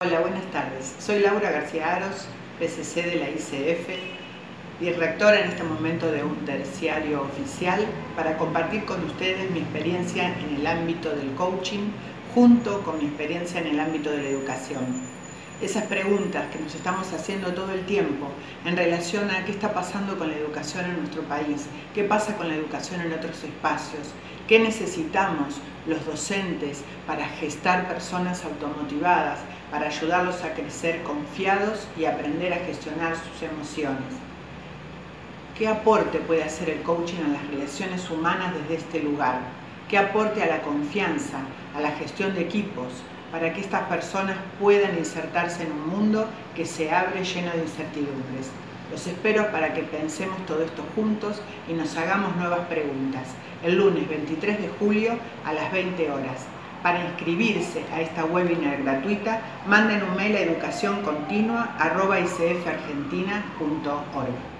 Hola, buenas tardes. Soy Laura García Aros, PCC de la ICF y rectora en este momento de un terciario oficial para compartir con ustedes mi experiencia en el ámbito del coaching junto con mi experiencia en el ámbito de la educación. Esas preguntas que nos estamos haciendo todo el tiempo en relación a qué está pasando con la educación en nuestro país, qué pasa con la educación en otros espacios, qué necesitamos los docentes para gestar personas automotivadas, para ayudarlos a crecer confiados y aprender a gestionar sus emociones. ¿Qué aporte puede hacer el coaching a las relaciones humanas desde este lugar? ¿Qué aporte a la confianza, a la gestión de equipos, para que estas personas puedan insertarse en un mundo que se abre lleno de incertidumbres? Los espero para que pensemos todo esto juntos y nos hagamos nuevas preguntas. El lunes 23 de julio a las 20 horas. Para inscribirse a esta webinar gratuita, manden un mail a educacioncontinua.icfargentina.org.